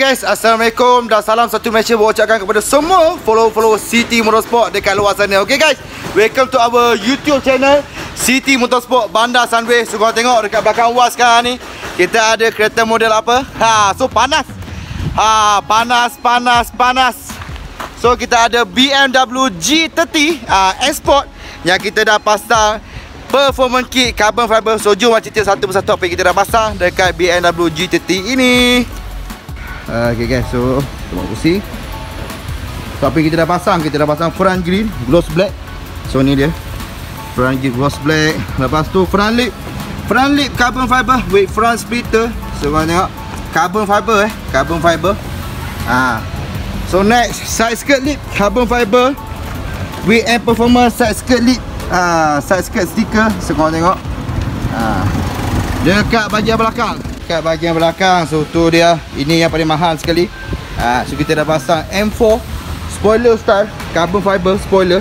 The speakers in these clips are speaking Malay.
guys, Assalamualaikum dan salam satu Malaysia Berucapkan kepada semua follow-follow City Motorsport dekat luar sana. Okay guys, welcome to our YouTube channel City Motorsport Bandar Sunway. So korang tengok dekat belakang luar sekarang ni Kita ada kereta model apa? Ha, so panas. Ha, panas, panas, panas. So kita ada BMW G30 uh, M-Sport Yang kita dah pasang Performance kit carbon fiber. So jom cerita satu persatu apa yang kita dah pasang Dekat BMW G30 ini uh, Okay guys so Tengok kursi So apa kita dah pasang? Kita dah pasang front green Gloss black. So ni dia. Front green gloss black. Lepas tu front lip. Front lip carbon fiber With front splitter. So korang tengok. Carbon fiber eh. Carbon fiber. Ah, So next Side skirt lip Carbon fiber With and performance Side skirt lip. Ah, Side skirt sticker. So korang tengok. Ah, Dekat bahagian belakang Dekat bahagian belakang So tu dia. Ini yang paling mahal sekali. Ah, So kita dah pasang M4 Spoiler style. Carbon fiber spoiler.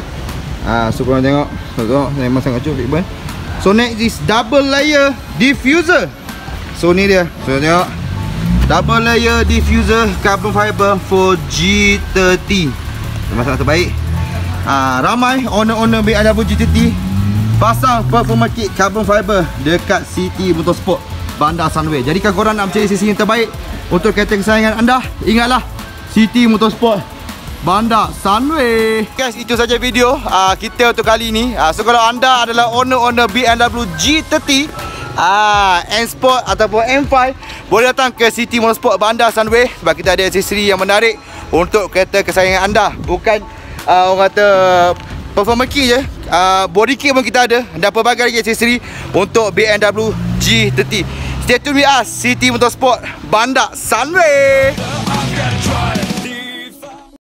Ah, So korang tengok. Tengok. Memang sangat cukup ribbon So next is Double layer diffuser. So ni dia. So tengok. Double layer diffuser Carbon fiber For G30 Memang sangat terbaik. Ha, Ramai owner-owner BMW G30 Pasang performance kit carbon fiber Dekat City Motorsport Bandar Sunway. Jadikan korang nak mencari sisi yang terbaik. Untuk kereta kesayangan anda Ingatlah City Motorsport Bandar Sunway. Guys itu saja video uh, kita untuk kali ini. Uh, So kalau anda adalah owner-owner BMW G30 uh, M-Sport ataupun M5 Boleh datang ke City Motorsport Bandar Sunway. Sebab kita ada aksesori yang menarik Untuk kereta kesayangan anda. Bukan uh, orang kata performance kit je. Uh, Body kit pun kita ada. Dan pelbagai lagi aksesori Untuk BMW G30 Stay tuned with us City Motorsport Bandar Sunway